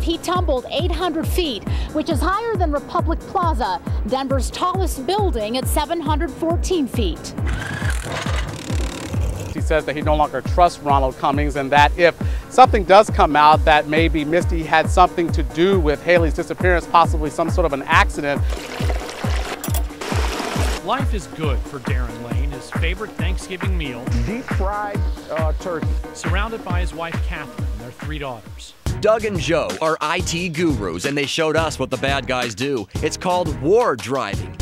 He tumbled 800 feet, which is higher than Republic Plaza, Denver's tallest building at 714 feet. He says that he no longer trusts Ronald Cummings and that if something does come out that maybe Misty had something to do with Haleigh's disappearance, possibly some sort of an accident. Life is good for Darren Lane, his favorite Thanksgiving meal. Deep fried uh, turkey. Surrounded by his wife Catherine and their three daughters. Doug and Joe are IT gurus, and they showed us what the bad guys do. It's called war driving.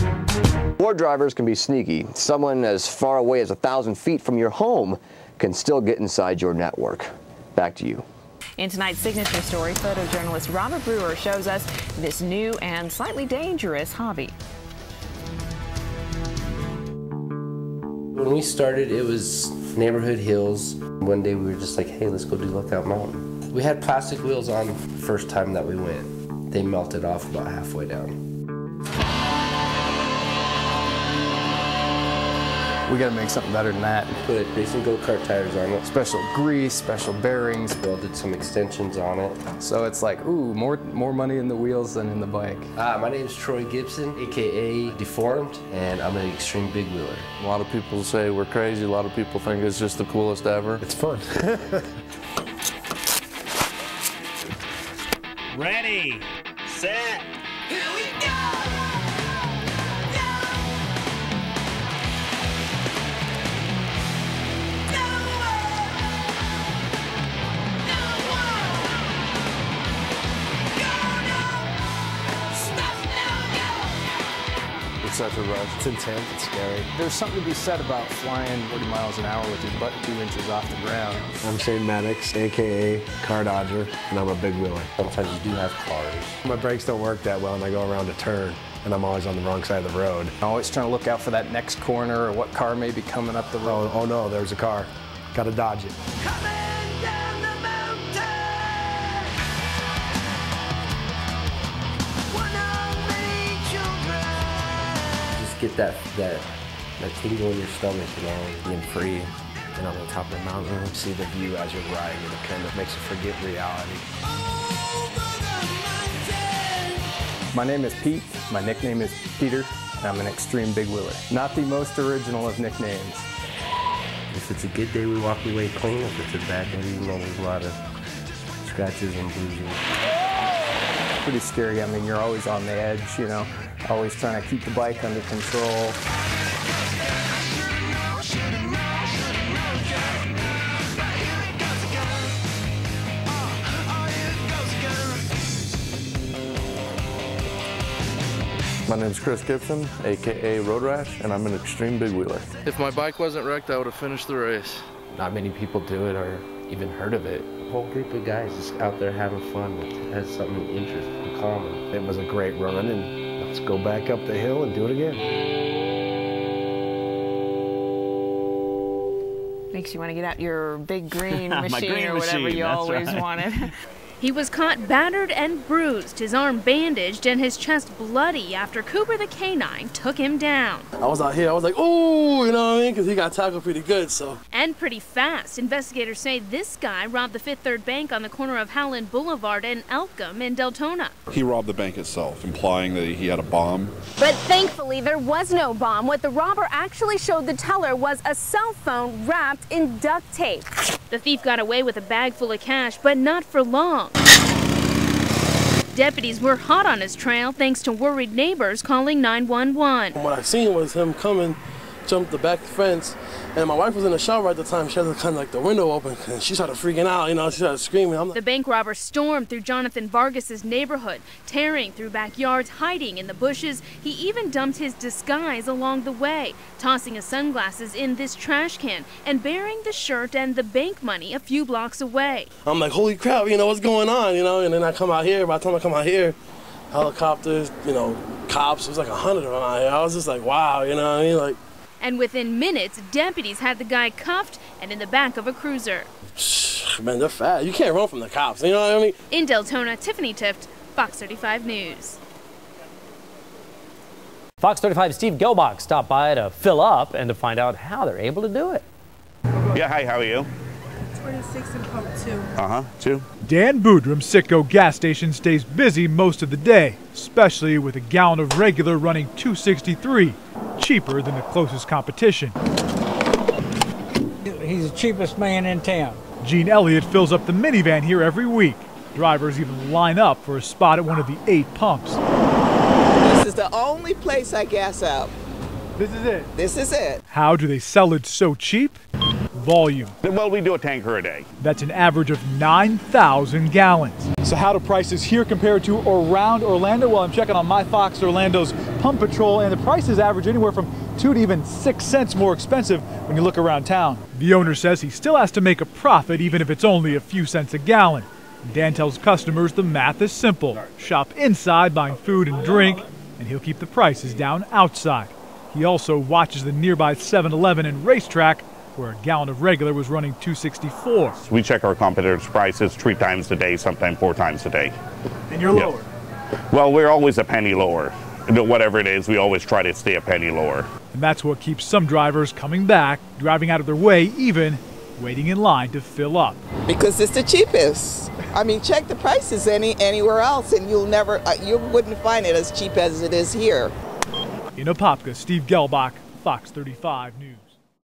War drivers can be sneaky. Someone as far away as a thousand feet from your home can still get inside your network. Back to you. In tonight's signature story, photojournalist Robert Breuer shows us this new and slightly dangerous hobby. When we started, it was neighborhood hills. One day we were just like, hey, let's go do Lookout Mountain. We had plastic wheels on the first time that we went. They melted off about halfway down. We got to make something better than that. Put racing go-kart tires on it. Special grease, special bearings. Welded some extensions on it. So it's like, ooh, more more money in the wheels than in the bike. Uh, my name is Troy Gibson, aka Deformed, and I'm an extreme big wheeler. A lot of people say we're crazy. A lot of people think it's just the coolest ever. It's fun. Ready, set, here we go! It's such a rush. It's intense. It's scary. There's something to be said about flying 40 miles an hour with your butt two inches off the ground. I'm Shane Maddox, aka Car Dodger, and I'm a big wheeler. Sometimes you do have cars. My brakes don't work that well, and I go around a turn, and I'm always on the wrong side of the road. I'm always trying to look out for that next corner or what car may be coming up the road. Oh, oh no, there's a car. Got to dodge it. Just get that that that tingle in your stomach, you know. Being free and on the top of the mountain, see the view as you're riding, it kind of makes you forget reality. My name is Pete. My nickname is Peter, and I'm an extreme big wheeler. Not the most original of nicknames. If it's a good day, we walk away clean. If it's a bad day, you know, there's a lot of scratches and bruises. Pretty scary. I mean, you're always on the edge, you know, always trying to keep the bike under control. My name is Chris Gibson, aka Road Rash, and I'm an extreme big wheeler. If my bike wasn't wrecked, I would have finished the race. Not many people do it or even heard of it. A whole group of guys just out there having fun that has something interesting in common. It was a great run, and let's go back up the hill and do it again. Makes you want to get out your big green machine green or whatever machine, you always right. wanted. He was caught battered and bruised, his arm bandaged, and his chest bloody after Cooper the canine took him down. I was out here, I was like, ooh, you know what I mean? Because he got tackled pretty good, so. And pretty fast. Investigators say this guy robbed the Fifth Third Bank on the corner of Howland Boulevard and Elkcam in Deltona. He robbed the bank itself, implying that he had a bomb. But thankfully, there was no bomb. What the robber actually showed the teller was a cell phone wrapped in duct tape. The thief got away with a bag full of cash, but not for long. Deputies were hot on his trail thanks to worried neighbors calling 911. What I seen was him coming, jumped the back fence, and my wife was in the shower at the time. She had kind of like the window open, and she started freaking out, you know, she started screaming. I'm like, The bank robber stormed through Jonathan Vargas's neighborhood, tearing through backyards, hiding in the bushes. He even dumped his disguise along the way, tossing his sunglasses in this trash can and burying the shirt and the bank money a few blocks away. I'm like, holy crap, you know, what's going on, you know? And then I come out here, by the time I come out here, helicopters, you know, cops, it was like a hundred of them out here. I was just like, wow, you know what I mean? Like, And within minutes, deputies had the guy cuffed and in the back of a cruiser. man, they're fast. You can't run from the cops, you know what I mean? In Deltona, Tiffany Tift, Fox 35 News. Fox 35 Steve Gelbach stopped by to fill up and to find out how they're able to do it. Yeah, hi, how are you? 26 and pump 2. Uh huh, two. Dan Boodram Citgo gas station stays busy most of the day, especially with a gallon of regular running 263, cheaper than the closest competition. He's the cheapest man in town. Gene Elliott fills up the minivan here every week. Drivers even line up for a spot at one of the eight pumps. This is the only place I gas up. This is it? This is it. How do they sell it so cheap? Volume. Well, we do a tanker a day. That's an average of 9,000 gallons. So how do prices here compare to around Orlando? Well, I'm checking on my Fox Orlando's Pump Patrol, and the prices average anywhere from two to even six cents more expensive when you look around town. The owner says he still has to make a profit even if it's only a few cents a gallon. Dan tells customers the math is simple. Shop inside buying food and drink, and he'll keep the prices down outside. He also watches the nearby 7-Eleven and RaceTrac where a gallon of regular was running 264. We check our competitors' prices three times a day, sometimes four times a day. And you're Yeah. lower. Well, we're always a penny lower. Whatever it is, we always try to stay a penny lower. And that's what keeps some drivers coming back, driving out of their way, even waiting in line to fill up. Because it's the cheapest. I mean, check the prices any anywhere else, and you'll never, uh, you wouldn't find it as cheap as it is here. In Apopka, Steve Gelbach, Fox 35 News.